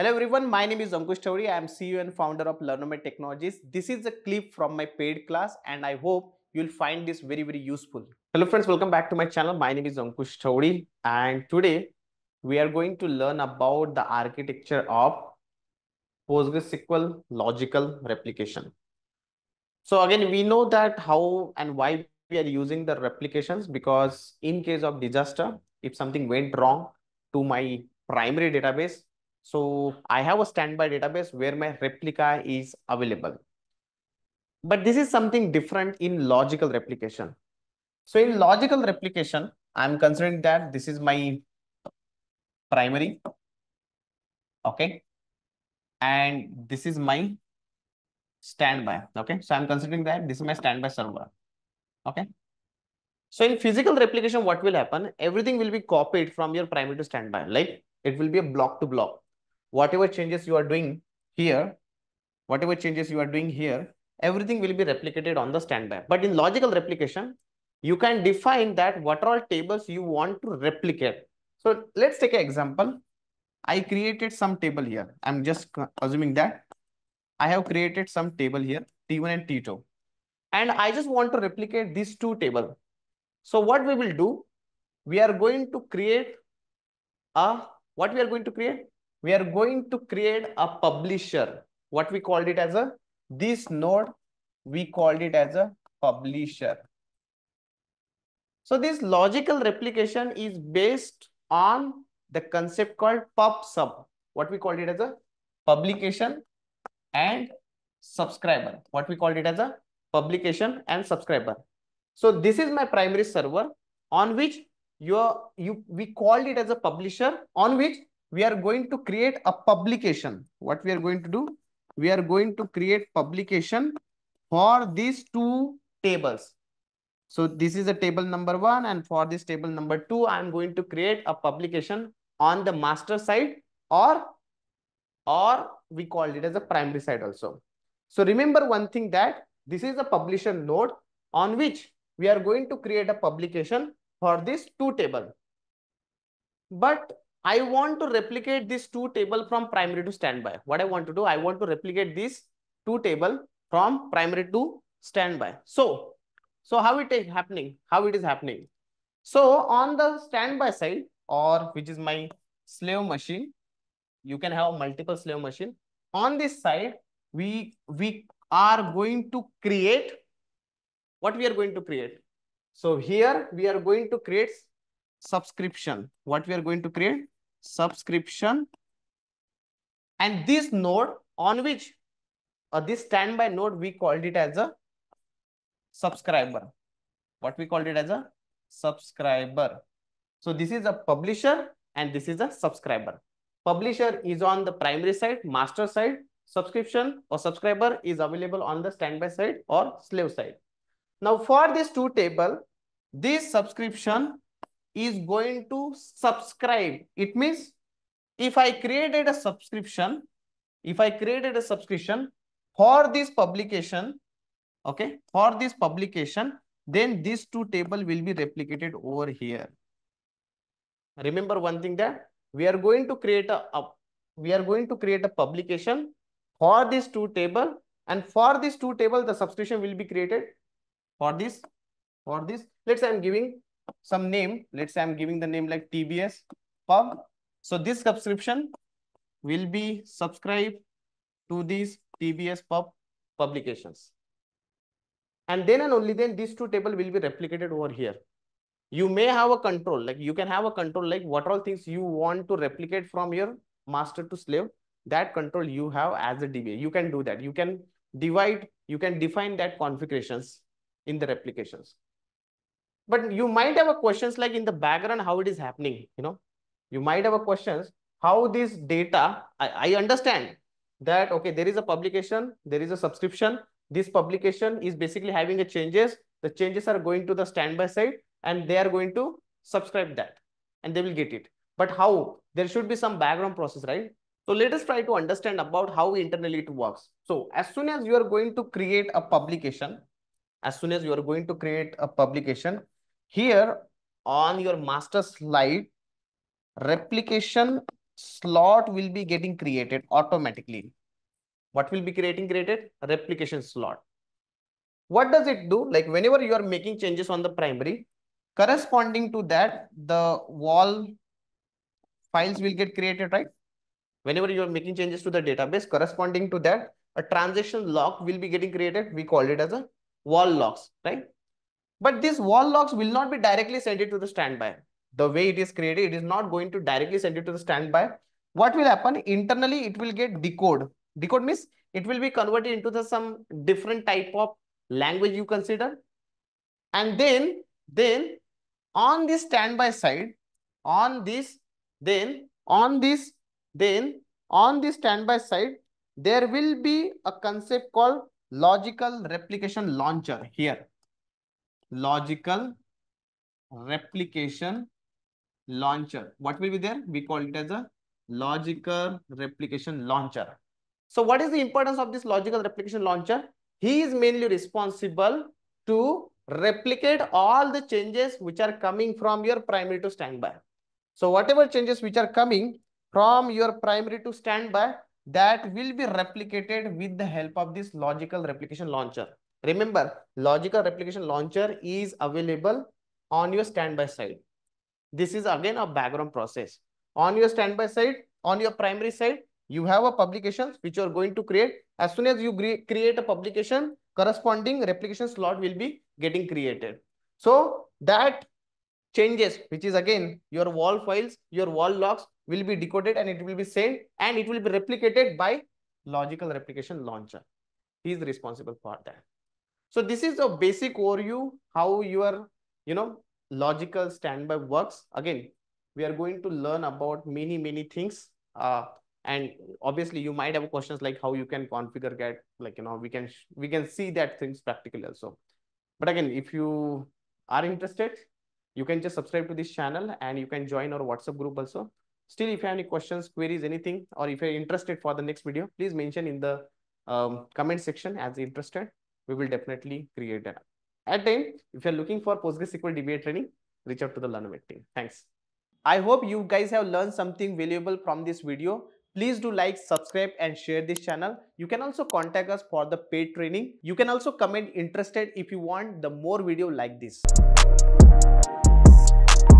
Hello everyone, my name is Ankush Chaudhary. I am CEO and founder of Learnomate Technologies. This is a clip from my paid class and I hope you'll find this very, very useful. Hello friends, welcome back to my channel. My name is Ankush Chaudhary and today we are going to learn about the architecture of PostgreSQL logical replication. So again, we know that how and why we are using the replications because in case of disaster, if something went wrong to my primary database, so I have a standby database where my replica is available. But this is something different in logical replication. So in logical replication, I'm considering that this is my primary. Okay. And this is my standby. Okay. So I'm considering that this is my standby server. Okay. So in physical replication, what will happen? Everything will be copied from your primary to standby. Like it will be a block to block. Whatever changes you are doing here, whatever changes you are doing here, everything will be replicated on the standby. But in logical replication, you can define that what are all tables you want to replicate. So let's take an example. I created some table here. I'm just assuming that I have created some table here, T1 and T2. And I just want to replicate these two tables. So what we will do, we are going to create a, what we are going to create? We are going to create a publisher. What we called it as a, this node, we called it as a publisher. So this logical replication is based on the concept called pub sub. What we called it as a publication and subscriber. What we called it as a publication and subscriber. So this is my primary server on which you are, you we called it as a publisher on which we are going to create a publication. What we are going to do? We are going to create publication for these two tables. So this is a table number one and for this table number two, I'm going to create a publication on the master side or, or we called it as a primary side also. So remember one thing that this is a publisher node on which we are going to create a publication for this two table. But I want to replicate this two table from primary to standby. What I want to do, I want to replicate this two table from primary to standby. So so how it is happening? How it is happening? So on the standby side or which is my slave machine, you can have multiple slave machine. On this side, we, we are going to create what we are going to create. So here we are going to create subscription. What we are going to create? Subscription. And this node on which uh, this standby node, we called it as a subscriber. What we called it as a subscriber. So this is a publisher and this is a subscriber. Publisher is on the primary side, master side. Subscription or subscriber is available on the standby side or slave side. Now for this two table, this subscription is going to subscribe. It means if I created a subscription, if I created a subscription for this publication, okay, for this publication, then these two table will be replicated over here. Remember one thing that we are going to create a, a we are going to create a publication for this two table and for this two table, the subscription will be created for this, for this. Let's say I'm giving some name. Let's say I'm giving the name like TBS pub. So this subscription will be subscribed to these TBS pub publications. And then and only then these two table will be replicated over here. You may have a control, like you can have a control, like what all things you want to replicate from your master to slave, that control you have as a DBA. You can do that. You can divide, you can define that configurations in the replications. But you might have a questions like in the background, how it is happening, you know, you might have a questions, how this data, I, I understand that, okay, there is a publication, there is a subscription, this publication is basically having a changes. The changes are going to the standby side and they are going to subscribe that and they will get it. But how? There should be some background process, right? So let us try to understand about how internally it works. So as soon as you are going to create a publication, as soon as you are going to create a publication, here on your master slide, replication slot will be getting created automatically. What will be creating created? Replication slot. What does it do? Like whenever you are making changes on the primary, corresponding to that, the WAL files will get created, right? Whenever you are making changes to the database, corresponding to that, a transaction lock will be getting created. We call it as a WAL logs, right? But these WAL logs will not be directly sent it to the standby. The way it is created, it is not going to directly send it to the standby. What will happen? Internally, it will get decode. Decode means it will be converted into the some different type of language you consider. And then, then on this standby side, on this, then on this, then on the standby side, there will be a concept called logical replication launcher here. Logical replication launcher. What will be there? We call it as a logical replication launcher. So what is the importance of this logical replication launcher? He is mainly responsible to replicate all the changes which are coming from your primary to standby. So whatever changes which are coming from your primary to standby, that will be replicated with the help of this logical replication launcher. Remember, logical replication launcher is available on your standby side. This is again a background process. On your standby side, on your primary side, you have a publication which you are going to create. As soon as you create a publication, corresponding replication slot will be getting created. So that changes, which is again your WAL files, your WAL logs will be decoded and it will be sent and it will be replicated by logical replication launcher. He is responsible for that. So this is a basic overview how your you know logical standby works. Again, we are going to learn about many many things. Uh, and obviously you might have questions like how you can configure get like you know we can we can see that things practically also. But again, if you are interested, you can just subscribe to this channel and you can join our WhatsApp group also. Still, if you have any questions, queries, anything, or if you're interested for the next video, please mention in the um, comment section as interested. We will definitely create that. At end, if you're looking for PostgreSQL DBA training, reach out to the Learnomate team. Thanks. I hope you guys have learned something valuable from this video. Please do like, subscribe and share this channel. You can also contact us for the paid training. You can also comment interested if you want the more video like this.